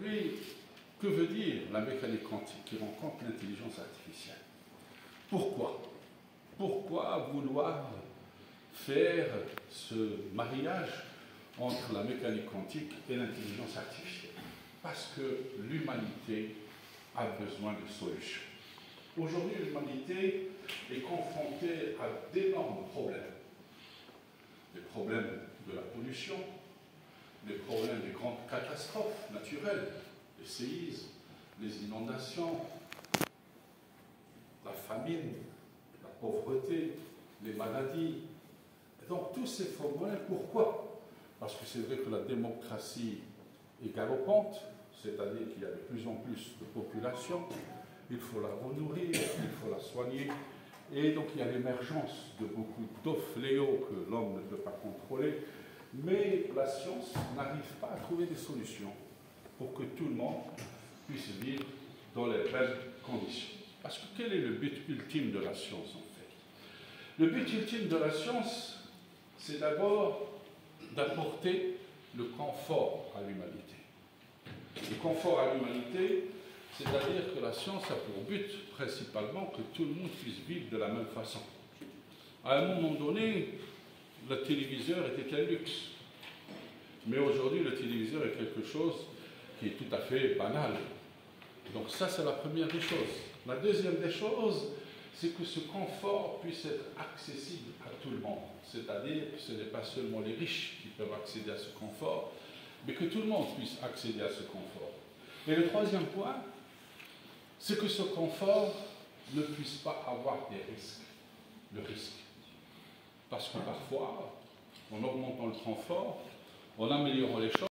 aujourd'hui, que veut dire la mécanique quantique qui rencontre l'intelligence artificielle? Pourquoi? Pourquoi vouloir faire ce mariage entre la mécanique quantique et l'intelligence artificielle? Parce que l'humanité a besoin de solutions. Aujourd'hui, l'humanité est confrontée à d'énormes problèmes. Des problèmes de la pollution, des problèmes des grandes catastrophes naturelles, les séismes, les inondations, la famine, la pauvreté, les maladies. donc tous ces problèmes, pourquoi? Parce que c'est vrai que la démocratie est galopante, c'est-à-dire qu'il y a de plus en plus de population, il faut la renourrir, il faut la soigner, et donc il y a l'émergence de beaucoup fléaux que l'homme ne peut pas contrôler, mais la science n'arrive pas à trouver des solutions pour que tout le monde puisse vivre dans les mêmes conditions. Parce que quel est le but ultime de la science en fait? Le but ultime de la science, c'est d'abord d'apporter le confort à l'humanité. Le confort à l'humanité, c'est-à-dire que la science a pour but principalement que tout le monde puisse vivre de la même façon. À un moment donné, le téléviseur était un luxe. Mais aujourd'hui, le téléviseur est quelque chose qui est tout à fait banal. Donc ça, c'est la première des choses. La deuxième des choses, c'est que ce confort puisse être accessible à tout le monde. C'est-à-dire que ce n'est pas seulement les riches qui peuvent accéder à ce confort, mais que tout le monde puisse accéder à ce confort. Et le troisième point, c'est que ce confort ne puisse pas avoir des risques. Le risque. Parce que parfois, en augmentant le confort, en améliorant les choses,